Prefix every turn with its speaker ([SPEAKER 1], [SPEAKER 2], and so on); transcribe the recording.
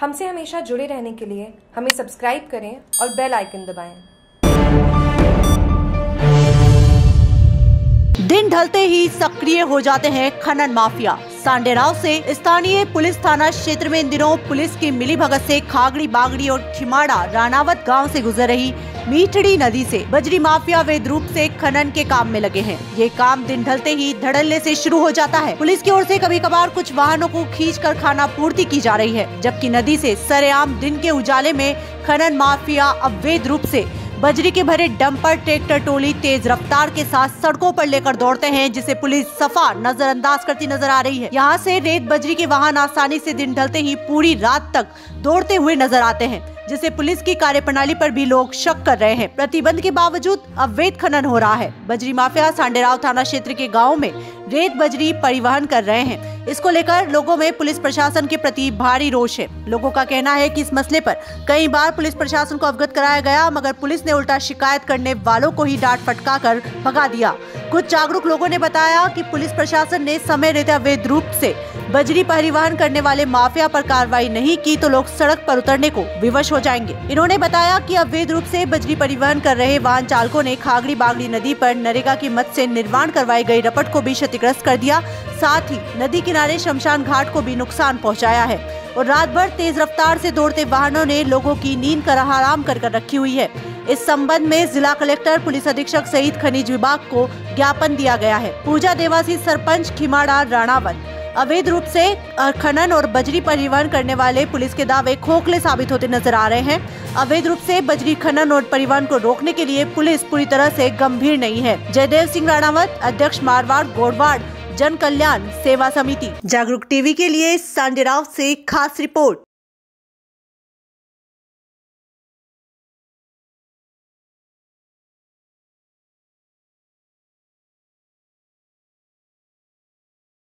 [SPEAKER 1] हमसे हमेशा जुड़े रहने के लिए हमें सब्सक्राइब करें और बेल आइकन दबाएँ।
[SPEAKER 2] दिन ढलते ही सक्रिय हो जाते हैं खनन माफिया सांडेराव से स्थानीय पुलिस थाना क्षेत्र में इन दिनों पुलिस की मिली भगत से खागड़ी बागड़ी और खिमाड़ा रानावत गाँव से गुजर रही मीठड़ी नदी से बजरी माफिया वैध रूप से खनन के काम में लगे हैं। ये काम दिन ढलते ही धड़ल्ले से शुरू हो जाता है। पुलिस की ओर से कभी कभार कुछ वाहनों को खींच कर खाना पूर्ति की जा रही है, जबकि नदी से सरेआम दिन के उजाले में खनन माफिया अवैध रूप से बजरी के भरे डंपर, ट्रैक्टर, टोली तेज रफ्तार के साथ सड़कों पर लेकर दौड़ते हैं, जिसे पुलिस सफ़ा नजरअंदाज करती नज़र आ रही है। यहाँ से रेत बजरी के वाहन आसानी से दिन ढलते ही पूरी रात तक दौड़ते हुए नज़र आते हैं। जिसे पुलिस की कार्यप्रणाली पर भी लोग शक कर रहे हैं। प्रतिबंध के बावजूद अवैध खनन हो रहा है। बजरी माफिया सांडेराव थाना क्षेत्र के गाँव में रेत बजरी परिवहन कर रहे हैं। इसको लेकर लोगों में पुलिस प्रशासन के प्रति भारी रोष है। लोगों का कहना है कि इस मसले पर कई बार पुलिस प्रशासन को अवगत कराया गया, मगर पुलिस ने उल्टा शिकायत करने वालों को ही डांट फटका कर भगा दिया। कुछ जागरूक लोगों ने बताया कि पुलिस प्रशासन ने समय रहते अवैध रूप से बजरी परिवहन करने वाले माफिया पर कार्रवाई नहीं की तो लोग सड़क पर उतरने को विवश हो जाएँगे। इन्होंने बताया कि अवैध रूप से बजरी परिवहन कर रहे वाहन चालकों ने खागड़ी बागड़ी नदी पर नरेगा की मद से निर्माण करवाई गई रपट को भी क्षतिग्रस्त कर दिया। साथ ही नदी किनारे शमशान घाट को भी नुकसान पहुँचाया है और रात भर तेज रफ्तार से दौड़ते वाहनों ने लोगों की नींद कर हराम कर कर रखी हुई है। इस संबंध में जिला कलेक्टर, पुलिस अधीक्षक सहित खनिज विभाग को ज्ञापन दिया गया है। पूजा देवासी सरपंच खिमाड़ा राणावत। अवैध रूप से खनन और बजरी परिवहन करने वाले पुलिस के दावे खोखले साबित होते नज़र आ रहे हैं। अवैध रूप से बजरी खनन और परिवहन को रोकने के लिए पुलिस पूरी तरह से गंभीर नहीं है। जयदेव सिंह राणावत, अध्यक्ष मारवाड़ गोडवाड़ जन कल्याण सेवा समिति। जागरूक टीवी के लिए सांडेराव से खास रिपोर्ट।